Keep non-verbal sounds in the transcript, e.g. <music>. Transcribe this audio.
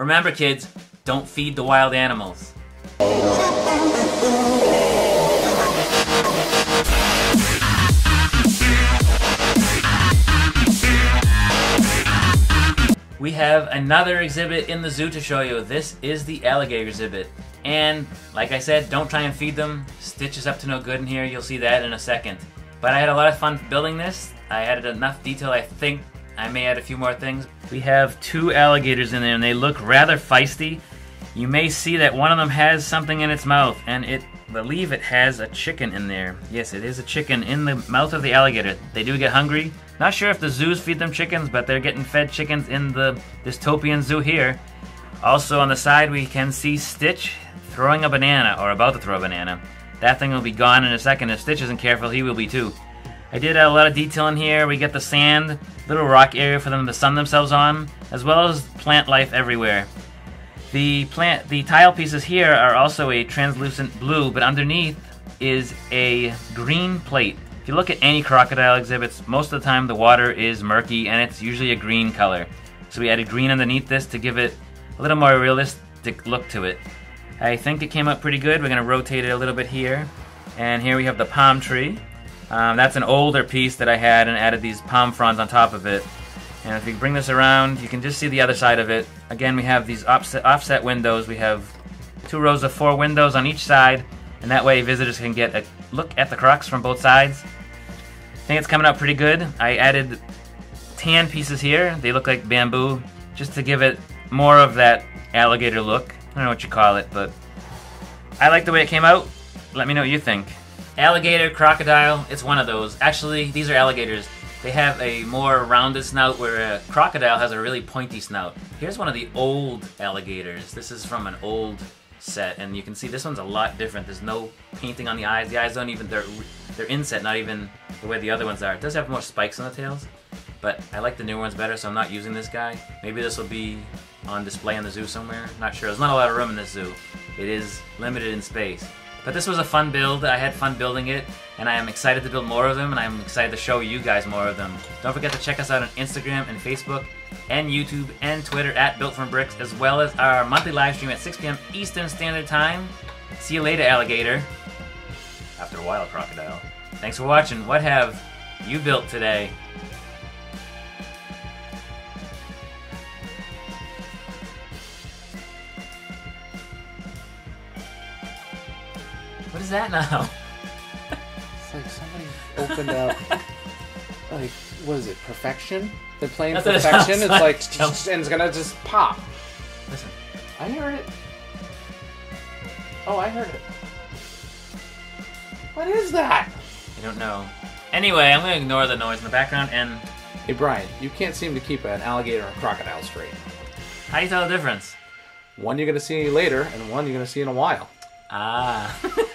Remember, kids, don't feed the wild animals. We have another exhibit in the zoo to show you. This is the alligator exhibit. And like I said, don't try and feed them. Stitch is up to no good in here. You'll see that in a second. But I had a lot of fun building this. I added enough detail, I think. I may add a few more things. We have two alligators in there and they look rather feisty. You may see that one of them has something in its mouth and it believe it has a chicken in there. Yes, it is a chicken in the mouth of the alligator. They do get hungry. Not sure if the zoos feed them chickens, but they're getting fed chickens in the dystopian zoo here. Also on the side we can see Stitch throwing a banana, or about to throw a banana. That thing will be gone in a second. If Stitch isn't careful, he will be too. I did add a lot of detail in here. We get the sand, little rock area for them to sun themselves on, as well as plant life everywhere. The plant, the tile pieces here are also a translucent blue, but underneath is a green plate. If you look at any crocodile exhibits, most of the time the water is murky and it's usually a green color. So we added green underneath this to give it a little more realistic look to it. I think it came up pretty good. We're going to rotate it a little bit here. And here we have the palm tree. Um, that's an older piece that I had and added these palm fronds on top of it. And if you bring this around, you can just see the other side of it. Again, we have these offset, offset windows. We have two rows of four windows on each side, and that way visitors can get a look at the crocs from both sides. I think it's coming out pretty good. I added tan pieces here. They look like bamboo, just to give it more of that alligator look. I don't know what you call it, but I like the way it came out. Let me know what you think. Alligator, crocodile, it's one of those. Actually, these are alligators. They have a more rounded snout where a crocodile has a really pointy snout. Here's one of the old alligators. This is from an old set and you can see this one's a lot different. There's no painting on the eyes. The eyes don't even, they're, they're inset, not even the way the other ones are. It does have more spikes on the tails, but I like the new ones better so I'm not using this guy. Maybe this will be on display in the zoo somewhere. Not sure. There's not a lot of room in this zoo. It is limited in space. But this was a fun build. I had fun building it, and I am excited to build more of them, and I'm excited to show you guys more of them. Don't forget to check us out on Instagram and Facebook and YouTube and Twitter at Built From Bricks, as well as our monthly live stream at 6 p.m. Eastern Standard Time. See you later, alligator. After a while, crocodile. Thanks for watching. What have you built today? What is that now? It's like somebody opened up, like, what is it, Perfection? They're playing That's it Perfection. It's like. like, and it's gonna just pop. Listen. I heard it. Oh, I heard it. What is that? I don't know. Anyway, I'm gonna ignore the noise in the background and Hey, Brian, you can't seem to keep an alligator and a crocodile straight. how do you tell the difference? One you're gonna see later, and one you're gonna see in a while. Ah. <laughs>